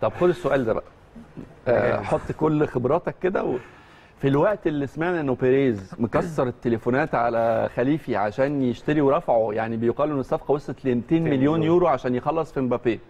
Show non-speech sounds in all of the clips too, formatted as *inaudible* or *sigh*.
طب خد السؤال ده بقى. آه، حط كل خبراتك كده و... في الوقت اللي سمعنا إنه بيريز مكسر التليفونات على خليفي عشان يشتري ورفعه يعني بيقال ان الصفقة وصلت ل 200 مليون يورو عشان يخلص في مبابي.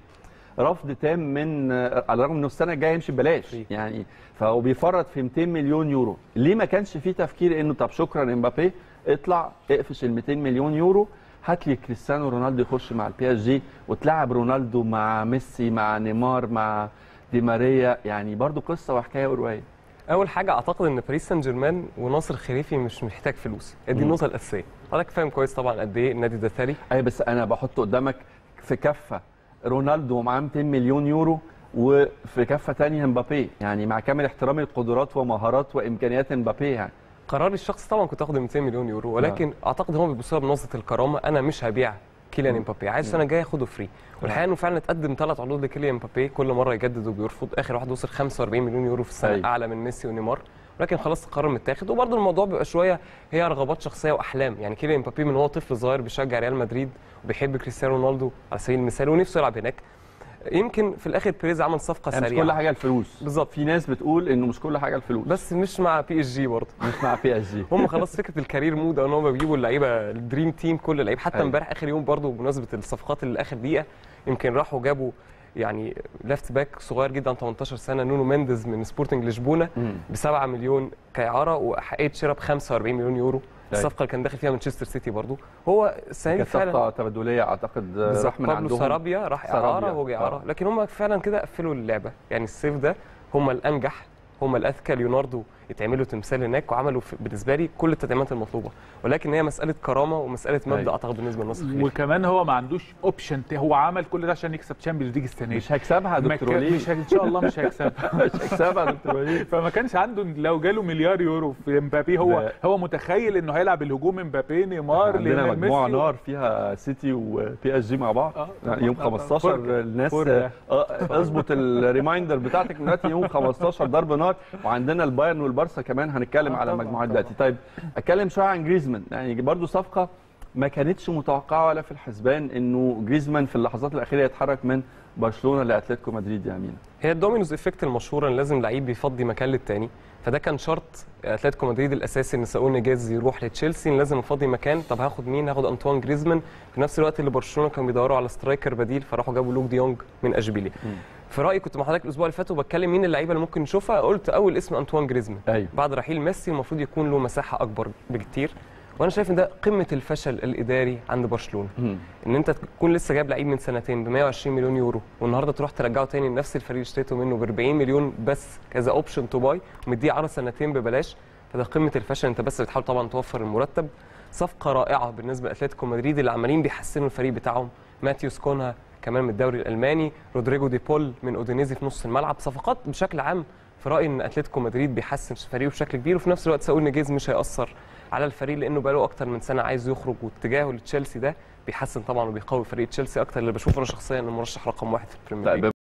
رفض تام من آه، على الرغم إنه السنة الجاية يمشي ببلاش يعني. فهو بيفرط في 200 مليون يورو. ليه ما كانش في تفكير إنه طب شكرا إمبابي اطلع اقفش ال 200 مليون يورو هات لي كريستيانو رونالدو يخش مع البي اس جي وتلعب رونالدو مع ميسي مع نيمار مع دي ماريا. يعني برضو قصة وحكاية وروايه أول حاجة أعتقد إن باريس سان جيرمان وناصر خليفي مش محتاج فلوس. دي. النقطة الأساسية. حضرتك فاهم كويس طبعا قد إيه النادي ده ثري أوي بس أنا بحط قدامك في كفة. رونالدو معاه 200 مليون يورو وفي كفة تانية مبابي. يعني مع كامل احترامي لقدرات ومهارات وإمكانيات مبابي يعني. قراري الشخصي طبعا كنت اخد 200 مليون يورو ولكن أعتقد هم بيبصوا لها بنظره الكرامة أنا مش هبيع كيليان إمبابي. عايز السنة الجاية أخده free والحقيقة إنه فعلا اتقدم ثلاث عروض لكيليان إمبابي كل مرة يجدد وبيرفض. آخر واحد وصل 45 مليون يورو في السنة أيوة. أعلى من ميسي ونيمار. ولكن خلاص القرار متاخد. وبرضه الموضوع بيبقى شوية هي رغبات شخصية وأحلام. يعني كيليان إمبابي من هو طفل صغير بيشجع ريال مدريد وبيحب كريستيانو رونالدو على سبيل المثال ونفسه يلعب هناك. يمكن في الآخر بيريز عمل صفقة يعني مش سريعة كل حاجة الفلوس بالظبط. في ناس بتقول إنه مش كل حاجة الفلوس بس مش مع بي اس جي برضه مش مع بي اس جي هم خلاص فكرة ال career mode إن هم بيجيبوا اللعيبة ال dream team كل اللعيبه حتى أيوة. امبارح آخر يوم برضو بمناسبة الصفقات اللي آخر دقيقة يمكن راحوا جابوا يعني left back صغير جدا 18 سنة نونو مينديز من سبورتنج لشبونه. ب 7 مليون كإعارة وأحقية شراء ب 45 مليون يورو. الصفقة اللي كان داخل فيها مانشستر سيتي برضو. هو السنة دي فعلا. صفقه تبادلية أعتقد بالظبط. راح من عندهم. سارابيا راح. إعارة وهو جه إعارة. آه. لكن هم فعلا كده قفلوا اللعبة. يعني الصيف ده هم الأنجح هم الأذكى. ليوناردو يتعملوا تمثال هناك وعملوا في- بالنسبة لي كل التدعيمات المطلوبة ولكن هي مسألة كرامة ومسألة مبدأ أيوة. أعتقد بالنسبة لنصر خليفي وكمان هو ما عندوش option هو عمل كل ده عشان يكسب Champions League السنة دي مش هيكسبها يا دكتور وليد مش إن شاء الله مش هيكسبها *laughs* مش هيكسبها يا دكتور وليد *laughs* فما كانش عنده لو جاله مليار يورو في إمبابي هو ده- هو متخيل إنه هيلعب الهجوم إمبابي نيمار عندنا مجموعة نار فيها سيتي وبي اس جي مع بعض آه. يعني يوم آه. 15 فرجة. الناس. آه، اظبط ال reminder بتاعتك دلوقتي يوم 15 ضرب نار وعندنا البايرن والبارسا كمان هنتكلم آه على طبعاً، مجموعات طبعاً. دلوقتي. طيب اتكلم شوية عن جريزمان. يعني برضو صفقة ما كانتش متوقعة ولا في الحسبان إنه جريزمان في اللحظات الأخيرة يتحرك من برشلونة لأتلتيكو مدريد يا امين هي ال dominoes effect المشهوره إن لازم لعيب يفضي مكان للتاني. فده كان شرط أتلتيكو مدريد الأساسي إن ساول نيجاز يروح لتشيلسي لازم أفضي مكان. طب هاخد مين؟ هاخد انطوان جريزمان. في نفس الوقت اللي برشلونة كانوا بيدوروا على striker بديل فراحوا جابوا لوك ديونج من اشبيليا في رأيي كنت مع حضرتك الأسبوع اللي فات وبتكلم مين اللعيبة اللي ممكن نشوفها. قلت أول اسم انطوان جريزمان. أيوه. بعد رحيل ميسي المفروض يكون له مساحة أكبر بكتير. وأنا شايف إن ده قمة الفشل الإداري عند برشلونة. مم. إن أنت تكون لسه جايب لعيب من سنتين ب 120 مليون يورو والنهاردة تروح ترجعه تاني لنفس الفريق اللي اشتريته منه ب 40 مليون بس كده option to buy ومديه عرض سنتين ببلاش فده قمة الفشل. أنت بس بتحاول طبعا توفر المرتب. صفقة رائعة بالنسبة لأتلتيكو مدريد اللي عمالين بيحسنوا الفريق بتاعهم. ماتيوس كونها كمان من الدوري الألماني رودريجو دي بول من أودينيزي في نص الملعب. صفقات بشكل عام في رايي إن أتلتيكو مدريد بيحسن فريقه بشكل كبير وفي نفس الوقت ساول نيجيز مش هيأثر على الفريق لأنه بقاله أكتر من سنة عايز يخرج واتجاهه لتشيلسي ده بيحسن طبعا وبيقوي فريق تشيلسي أكتر اللي بشوفه أنا شخصيا إنه مرشح رقم واحد في البريمير